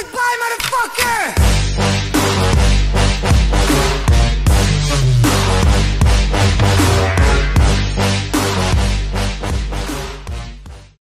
Goodbye, motherfucker!